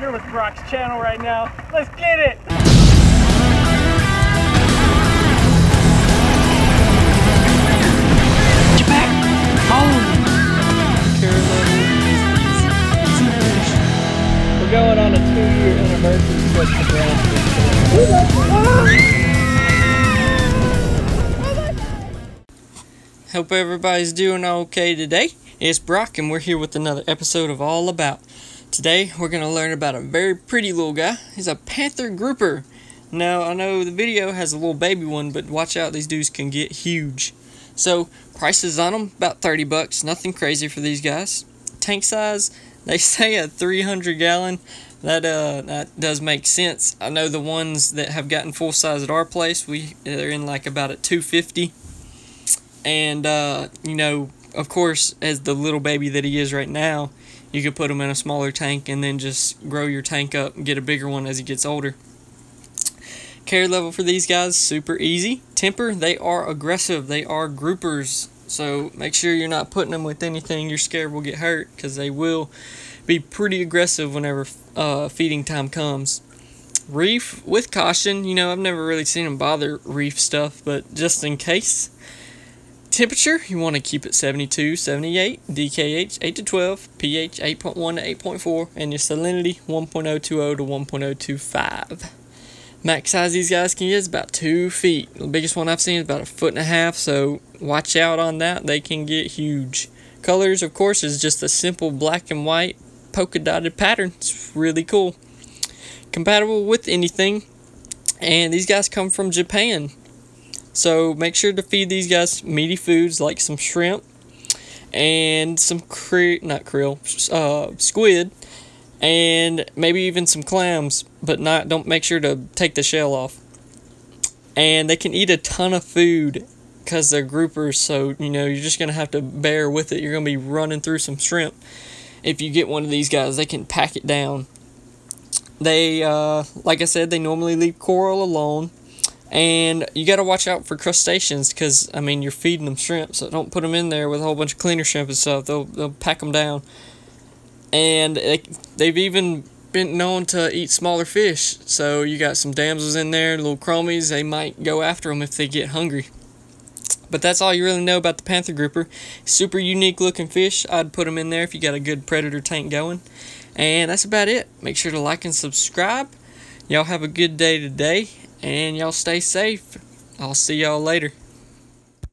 You're with Brock's channel right now. Let's get it! Get back! Follow! We're going on a two-year anniversary trip to Branson. Hope everybody's doing okay today. It's Brock and we're here with another episode of All About. Today we're going to learn about a very pretty little guy. He's a panther grouper. Now I know the video has a little baby one, but watch out, these dudes can get huge. So prices on them about 30 bucks. Nothing crazy for these guys. Tank size, they say a 300 gallon. That uh that does make sense. I know the ones that have gotten full size at our place, we they're in like about a 250. And uh, you know, of course, as the little baby that he is right now, you could put him in a smaller tank and then just grow your tank up and get a bigger one as he gets older. Care level for these guys, super easy. Temper, they are aggressive. They are groupers. So make sure you're not putting them with anything you're scared will get hurt because they will be pretty aggressive whenever uh, feeding time comes. Reef, with caution, you know, I've never really seen them bother reef stuff, but just in case. Temperature, you want to keep it 72, 78, DKH 8 to 12, pH 8.1 to 8.4, and your salinity 1.020 to 1.025. Max size these guys can get is about two feet. The biggest one I've seen is about a foot and a half, so watch out on that. They can get huge. Colors, of course, is just a simple black and white polka dotted pattern. It's really cool. Compatible with anything. And these guys come from Japan. So make sure to feed these guys meaty foods like some shrimp and some krill, not krill, uh, squid, and maybe even some clams, but not don't make sure to take the shell off. And they can eat a ton of food because they're groupers, so you know you're just gonna have to bear with it. You're gonna be running through some shrimp. If you get one of these guys, they can pack it down. They, uh, like I said, they normally leave coral alone and you got to watch out for crustaceans because, I mean, you're feeding them shrimp, so don't put them in there with a whole bunch of cleaner shrimp and stuff. They'll, they'll pack them down. And they, they've even been known to eat smaller fish. So you got some damsels in there, little chromies. They might go after them if they get hungry. But that's all you really know about the panther grouper. Super unique looking fish. I'd put them in there if you got a good predator tank going. And that's about it. Make sure to like and subscribe. Y'all have a good day today and y'all stay safe. I'll see y'all later.